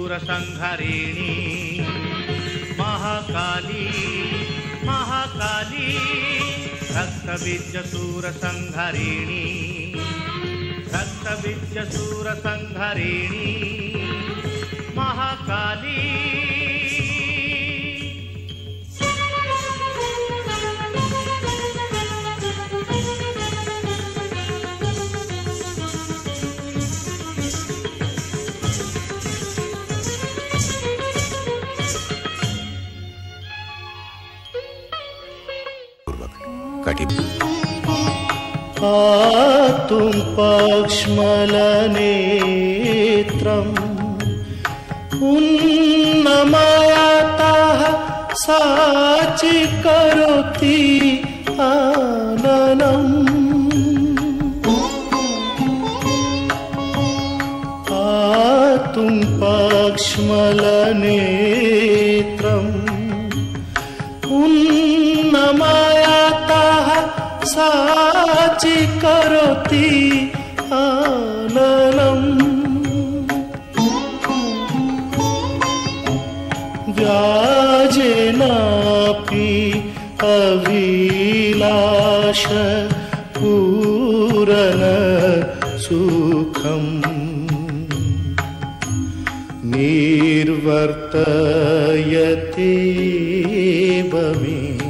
रक्तबीजसूरसंहरिणी महाकाली महाकाली रक्तबीजसूरसंहरिणी रक्तबीजसूरसंहरिणी महाकाली पातुं पक्ष्मलनेत्रम् उन्नमाताः साचि करोति आननम् पातुं पक्ष्मलनेत्रम् उन्नमायाताः साचि करोति आननम्। व्याजेनापि अभिलाष पूरन सुखम्। निर्वर्तयते मे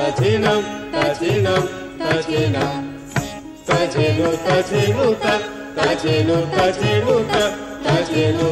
तकुतरी तजेन तजेन तजेन तजेन तजेन तजेन तजेनु